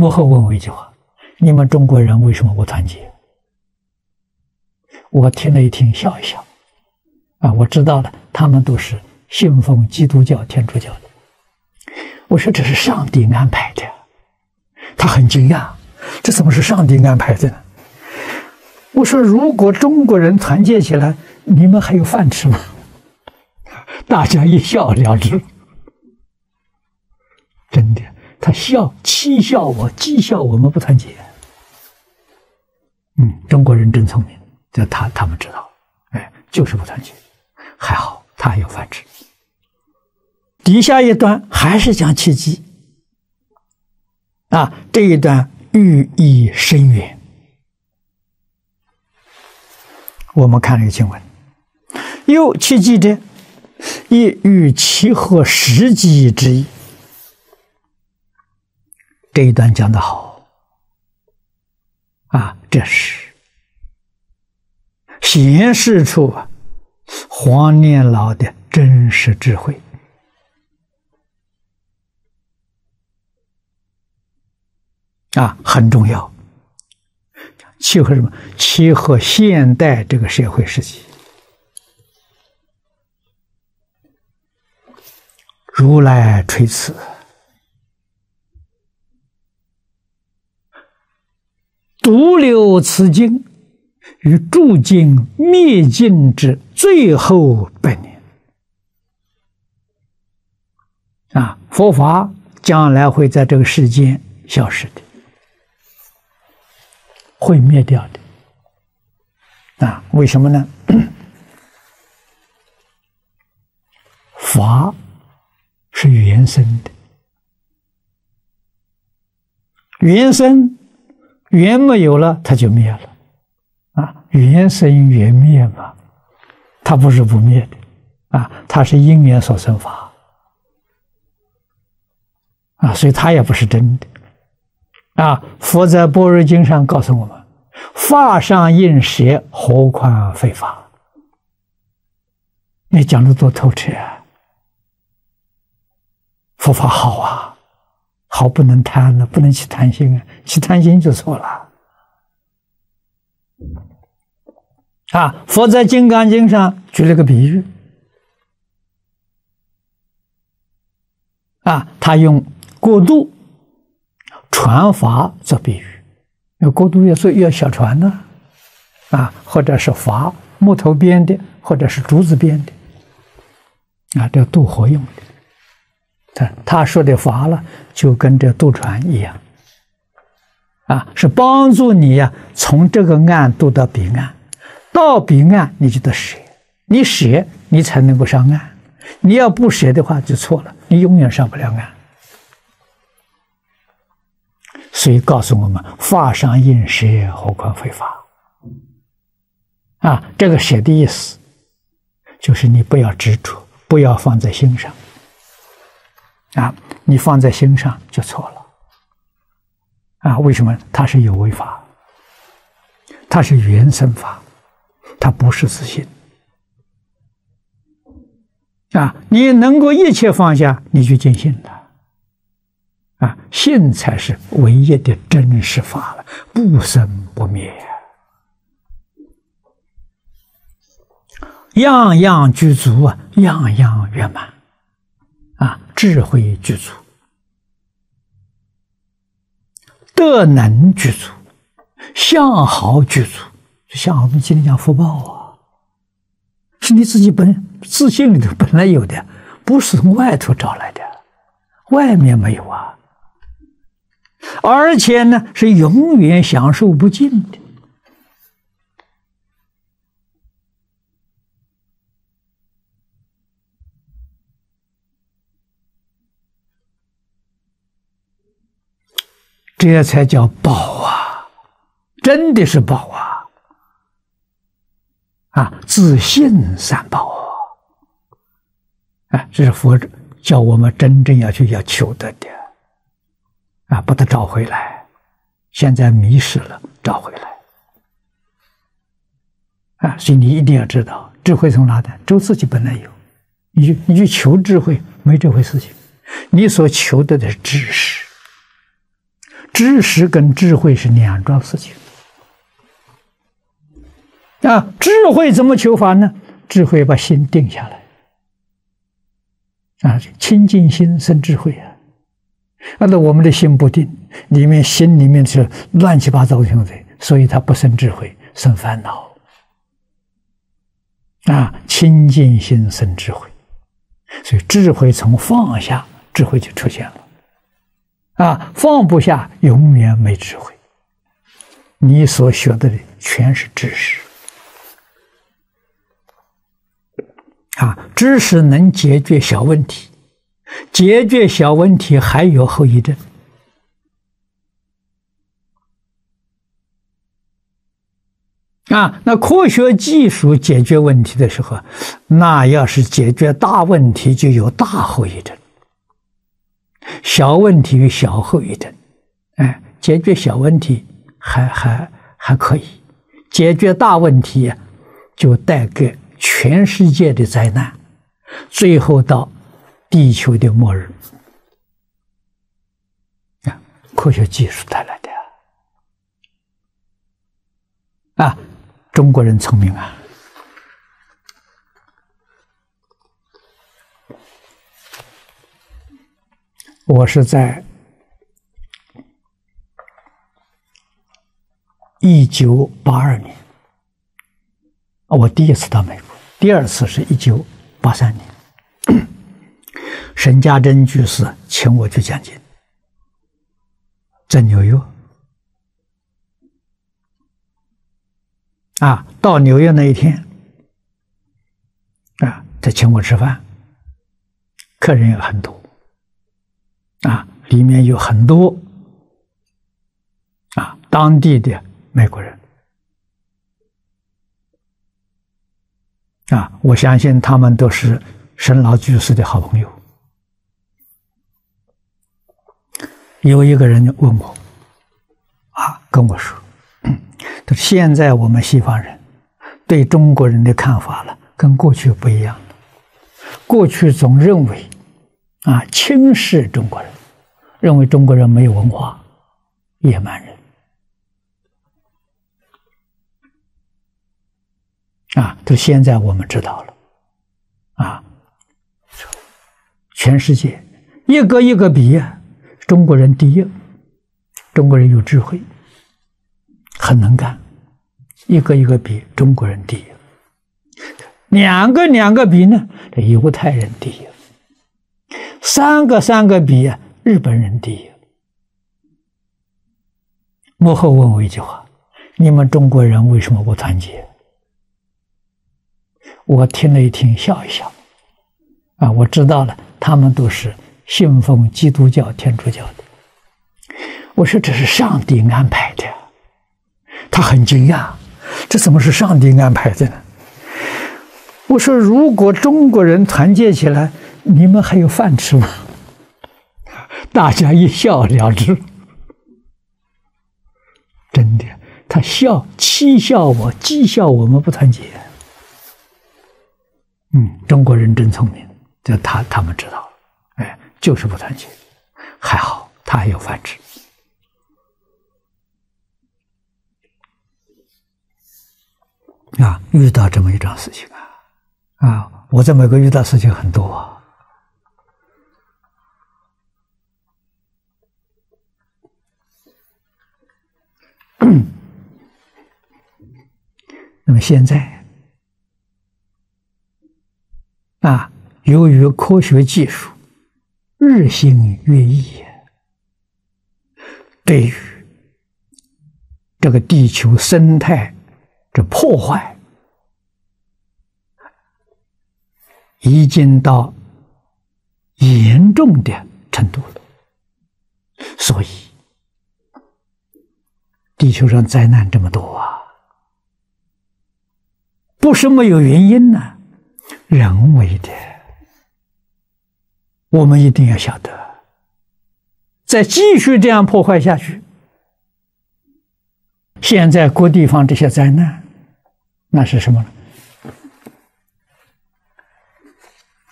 幕后问我一句话：你们中国人为什么不团结？我听了一听，笑一笑。啊，我知道了，他们都是信奉基督教、天主教的。我说这是上帝安排的。他很惊讶，这怎么是上帝安排的呢？我说，如果中国人团结起来，你们还有饭吃吗？大家一笑了之。真的，他笑，讥笑我，讥笑我们不团结。嗯，中国人真聪明，这他他们知道，哎，就是不团结。还好他有饭吃。底下一段还是讲契机，啊，这一段寓意深远。我们看这个经文，又契机者，亦与其合实际之意。这一段讲的好，啊，这是显示出。黄念老的真实智慧啊，很重要。契合什么？契合现代这个社会时期。如来垂此，独留此经。与诸经灭尽之最后百年啊，佛法将来会在这个世间消失的，会灭掉的啊？为什么呢？法是原生的，原生缘没有了，它就灭了。啊缘生缘灭嘛，它不是不灭的，啊，它是因缘所生法，啊，所以它也不是真的，啊，佛在《般若经》上告诉我们：法上应舍，何况非法？你讲的多透彻啊！佛法好啊，好不能贪了，不能去贪心啊，去贪心就错了。啊！佛在《金刚经》上举了个比喻，啊，他用过渡船筏做比喻，那过渡要做要小船呢，啊，或者是筏木头编的，或者是竹子编的，啊，这渡河用的。他他说的法了，就跟这渡船一样，啊，是帮助你呀，从这个岸渡到彼岸。到彼岸，你就得舍，你舍，你才能够上岸。你要不舍的话，就错了，你永远上不了岸。所以告诉我们：法上应舍，何况非法？啊，这个舍的意思，就是你不要执着，不要放在心上。啊，你放在心上就错了。啊，为什么？它是有为法，它是原生法。它不是自信啊！你能够一切放下，你就尽信了啊！信才是唯一的真实法了，不生不灭，样样具足啊，样样圆满！智慧具足，德能具足，相好具足。就像我们今天讲福报啊，是你自己本自信里头本来有的，不是从外头找来的，外面没有啊。而且呢，是永远享受不尽的。这才叫宝啊！真的是宝啊！啊，自信三宝啊，这是佛教我们真正要去要求得的啊，把它找回来。现在迷失了，找回来啊！所以你一定要知道，智慧从哪的？就自己本来有，你去你去求智慧，没这回事情。你所求得的是知识，知识跟智慧是两桩事情。啊，智慧怎么求法呢？智慧把心定下来，啊，清净心生智慧啊。那我们的心不定，里面心里面是乱七八糟的东西，所以它不生智慧，生烦恼。啊，清净心生智慧，所以智慧从放下，智慧就出现了。啊，放不下，永远没智慧。你所学的全是知识。啊，知识能解决小问题，解决小问题还有后遗症。啊，那科学技术解决问题的时候，那要是解决大问题，就有大后遗症；小问题有小后遗症。哎，解决小问题还还还可以，解决大问题呀就带给。全世界的灾难，最后到地球的末日啊！科学技术带来的啊！中国人聪明啊！我是在一九八二年，我第一次到美国。第二次是一九八三年，沈家珍居士请我去讲经，在纽约。啊，到纽约那一天，啊，他请我吃饭，客人有很多，啊，里面有很多，啊，当地的美国人。啊，我相信他们都是沈老居士的好朋友。有一个人问我，啊，跟我说，他说现在我们西方人对中国人的看法了，跟过去不一样了。过去总认为，啊，轻视中国人，认为中国人没有文化，野蛮人。啊，都现在我们知道了，啊，全世界一个一个比，中国人第一，中国人有智慧，很能干，一个一个比中国人第一，两个两个比呢，这犹太人第一，三个三个比，日本人第一。幕后问我一句话：你们中国人为什么不团结？我听了一听，笑一笑，啊，我知道了，他们都是信奉基督教、天主教的。我说这是上帝安排的，他很惊讶，这怎么是上帝安排的呢？我说如果中国人团结起来，你们还有饭吃吗？大家一笑了之，真的，他笑讥笑我，讥笑我们不团结。嗯，中国人真聪明，这他他们知道了，哎，就是不团结，还好他还有饭吃。啊，遇到这么一桩事情啊，啊，我在美国遇到事情很多。啊。嗯 那么现在。啊，由于科学技术日新月异，对于这个地球生态的破坏已经到严重的程度了，所以地球上灾难这么多啊，不是没有原因呢。人为的，我们一定要晓得，再继续这样破坏下去，现在各地方这些灾难，那是什么？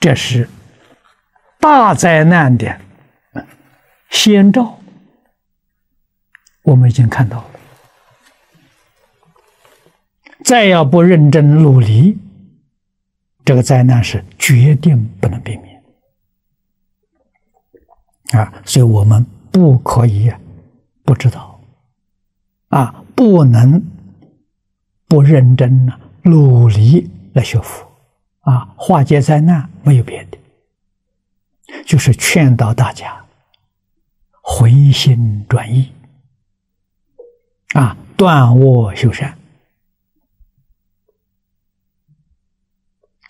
这是大灾难的先兆我们已经看到了。再要不认真努力，这个灾难是决定不能避免啊！所以我们不可以不知道啊，不能不认真呢，努力来修复啊，化解灾难没有别的，就是劝导大家回心转意啊，断恶修善，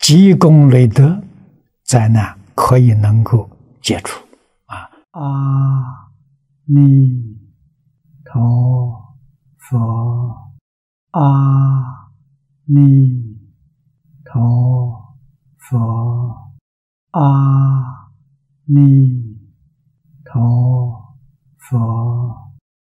积功累德，灾难可以能够解除。啊，阿弥陀佛，阿弥陀佛，阿弥陀佛。